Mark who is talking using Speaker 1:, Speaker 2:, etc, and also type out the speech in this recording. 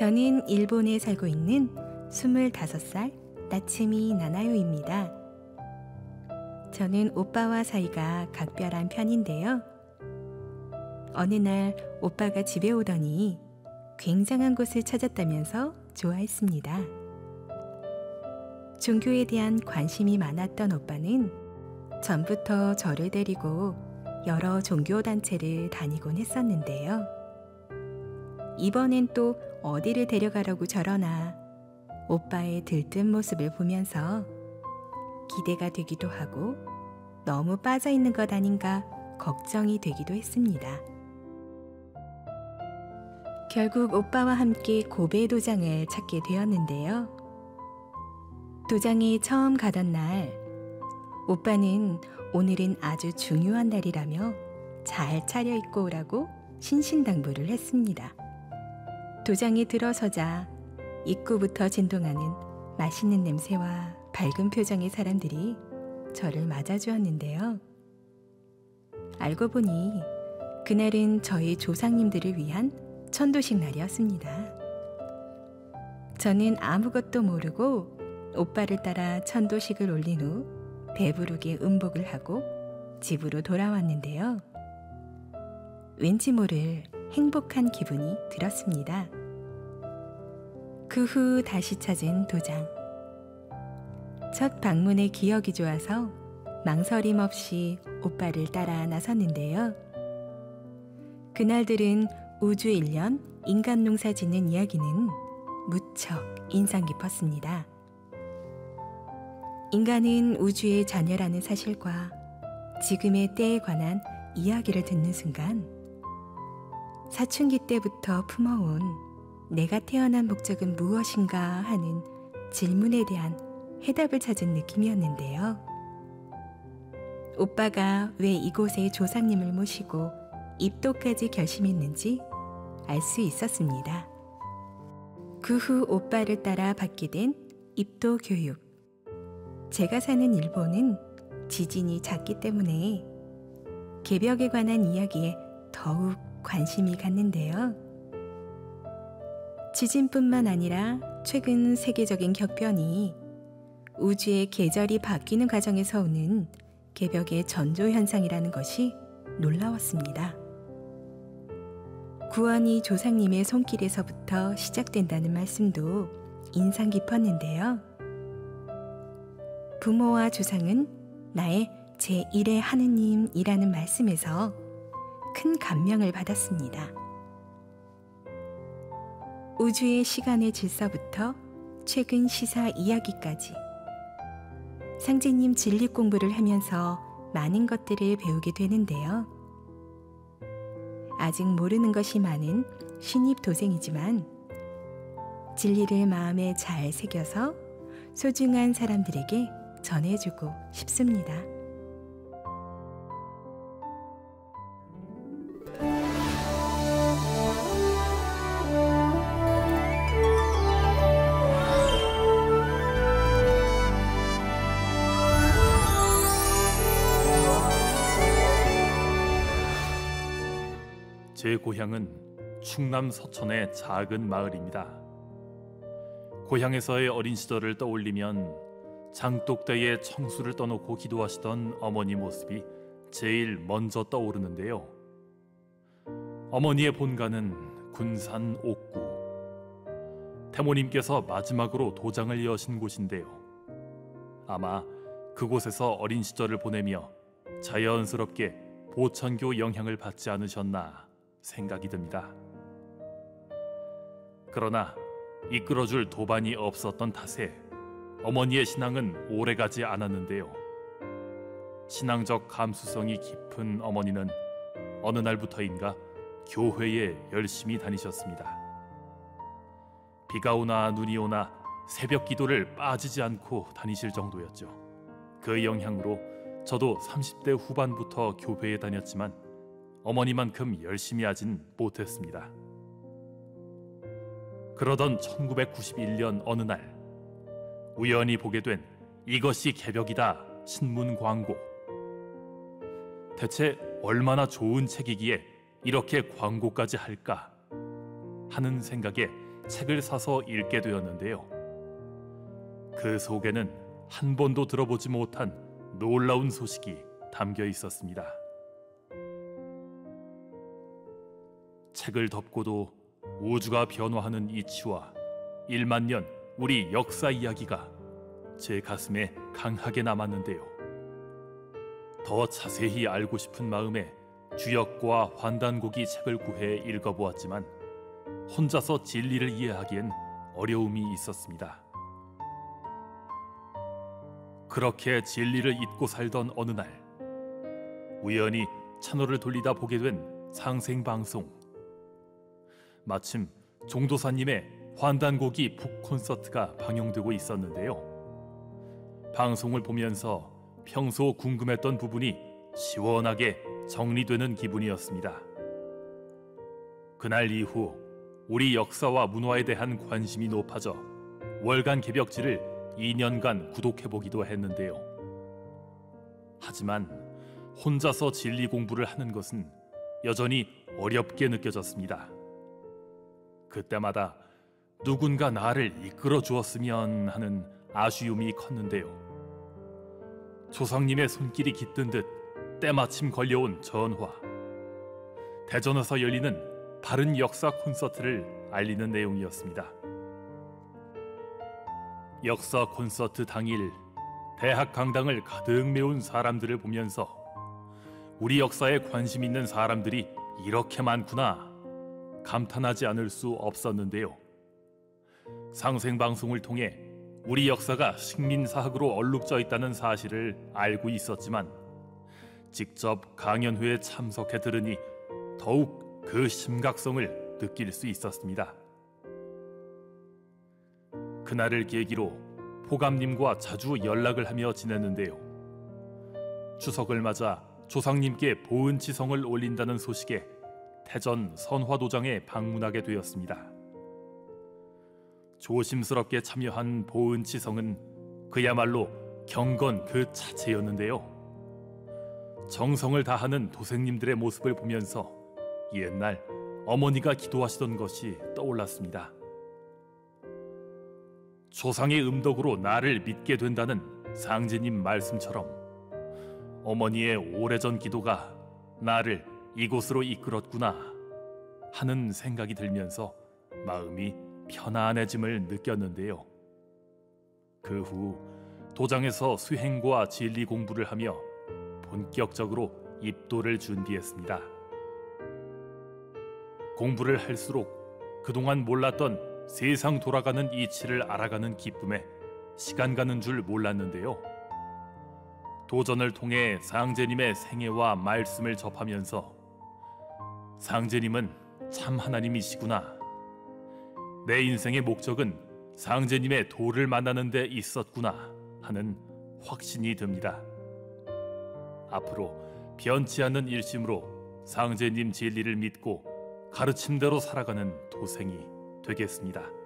Speaker 1: 저는 일본에 살고 있는 25살 나츠미 나나요입니다. 저는 오빠와 사이가 각별한 편인데요. 어느 날 오빠가 집에 오더니 굉장한 곳을 찾았다면서 좋아했습니다. 종교에 대한 관심이 많았던 오빠는 전부터 저를 데리고 여러 종교단체를 다니곤 했었는데요. 이번엔 또 어디를 데려가려고 저러나 오빠의 들뜬 모습을 보면서 기대가 되기도 하고 너무 빠져 있는 것 아닌가 걱정이 되기도 했습니다. 결국 오빠와 함께 고베 도장을 찾게 되었는데요. 도장에 처음 가던 날, 오빠는 오늘은 아주 중요한 날이라며 잘 차려입고 오라고 신신당부를 했습니다. 도장에 들어서자 입구부터 진동하는 맛있는 냄새와 밝은 표정의 사람들이 저를 맞아주었는데요. 알고 보니 그날은 저희 조상님들을 위한 천도식 날이었습니다. 저는 아무것도 모르고 오빠를 따라 천도식을 올린 후 배부르게 음복을 하고 집으로 돌아왔는데요. 왠지 모를 행복한 기분이 들었습니다. 그 후 다시 찾은 도장. 첫 방문의 기억이 좋아서 망설임 없이 오빠를 따라 나섰는데요. 그날들은 우주 일년 인간 농사 짓는 이야기는 무척 인상 깊었습니다. 인간은 우주의 자녀라는 사실과 지금의 때에 관한 이야기를 듣는 순간 사춘기 때부터 품어온 내가 태어난 목적은 무엇인가 하는 질문에 대한 해답을 찾은 느낌이었는데요. 오빠가 왜 이곳에 조상님을 모시고 입도까지 결심했는지 알 수 있었습니다. 그 후 오빠를 따라 받게 된 입도 교육. 제가 사는 일본은 지진이 작기 때문에 개벽에 관한 이야기에 더욱 관심이 갔는데요. 지진뿐만 아니라 최근 세계적인 격변이 우주의 계절이 바뀌는 과정에서 오는 개벽의 전조 현상이라는 것이 놀라웠습니다. 구원이 조상님의 손길에서부터 시작된다는 말씀도 인상 깊었는데요. 부모와 조상은 나의 제1의 하느님이라는 말씀에서 큰 감명을 받았습니다. 우주의 시간의 질서부터 최근 시사 이야기까지 상제님 진리 공부를 하면서 많은 것들을 배우게 되는데요. 아직 모르는 것이 많은 신입 도생이지만 진리를 마음에 잘 새겨서 소중한 사람들에게 전해주고 싶습니다.
Speaker 2: 제 고향은 충남 서천의 작은 마을입니다. 고향에서의 어린 시절을 떠올리면 장독대에 청수를 떠놓고 기도하시던 어머니 모습이 제일 먼저 떠오르는데요. 어머니의 본가는 군산 옥구. 태모님께서 마지막으로 도장을 여신 곳인데요. 아마 그곳에서 어린 시절을 보내며 자연스럽게 보천교 영향을 받지 않으셨나 생각이 듭니다. 그러나 이끌어줄 도반이 없었던 탓에 어머니의 신앙은 오래가지 않았는데요. 신앙적 감수성이 깊은 어머니는 어느 날부터인가 교회에 열심히 다니셨습니다. 비가 오나 눈이 오나 새벽 기도를 빠지지 않고 다니실 정도였죠. 그 영향으로 저도 30대 후반부터 교회에 다녔지만 어머니만큼 열심히 하진 못했습니다. 그러던 1991년 어느 날 우연히 보게 된 이것이 개벽이다 신문 광고. 대체 얼마나 좋은 책이기에 이렇게 광고까지 할까 하는 생각에 책을 사서 읽게 되었는데요. 그 속에는 한 번도 들어보지 못한 놀라운 소식이 담겨 있었습니다. 책을 덮고도 우주가 변화하는 이치와 1만 년 우리 역사 이야기가 제 가슴에 강하게 남았는데요. 더 자세히 알고 싶은 마음에 주역과 환단곡이 책을 구해 읽어보았지만 혼자서 진리를 이해하기엔 어려움이 있었습니다. 그렇게 진리를 잊고 살던 어느 날 우연히 채널을 돌리다 보게 된 상생 방송. 마침 종도사님의 환단곡이 북 콘서트가 방영되고 있었는데요. 방송을 보면서 평소 궁금했던 부분이 시원하게 정리되는 기분이었습니다. 그날 이후 우리 역사와 문화에 대한 관심이 높아져 월간 개벽지를 2년간 구독해 보기도 했는데요. 하지만 혼자서 진리 공부를 하는 것은 여전히 어렵게 느껴졌습니다. 그때마다 누군가 나를 이끌어 주었으면 하는 아쉬움이 컸는데요. 조상님의 손길이 깃든 듯 때마침 걸려온 전화. 대전에서 열리는 바른 역사 콘서트를 알리는 내용이었습니다. 역사 콘서트 당일 대학 강당을 가득 메운 사람들을 보면서 우리 역사에 관심 있는 사람들이 이렇게 많구나 감탄하지 않을 수 없었는데요. 상생 방송을 통해 우리 역사가 식민사학으로 얼룩져 있다는 사실을 알고 있었지만 직접 강연회에 참석해 들으니 더욱 그 심각성을 느낄 수 있었습니다. 그날을 계기로 포감님과 자주 연락을 하며 지냈는데요. 추석을 맞아 조상님께 보은치성을 올린다는 소식에 태전 선화도장에 방문하게 되었습니다. 조심스럽게 참여한 보은치성은 그야말로 경건 그 자체였는데요. 정성을 다하는 도생님들의 모습을 보면서 옛날 어머니가 기도하시던 것이 떠올랐습니다. 조상의 음덕으로 나를 믿게 된다는 상제님 말씀처럼 어머니의 오래전 기도가 나를 이곳으로 이끌었구나 하는 생각이 들면서 마음이 편안해짐을 느꼈는데요. 그 후 도장에서 수행과 진리 공부를 하며 본격적으로 입도를 준비했습니다. 공부를 할수록 그동안 몰랐던 세상 돌아가는 이치를 알아가는 기쁨에 시간 가는 줄 몰랐는데요. 도전을 통해 상제님의 생애와 말씀을 접하면서 상제님은 참 하나님이시구나 내 인생의 목적은 상제님의 도를 만나는 데 있었구나 하는 확신이 듭니다. 앞으로 변치 않는 일심으로 상제님 진리를 믿고 가르침대로 살아가는 도생이 되겠습니다.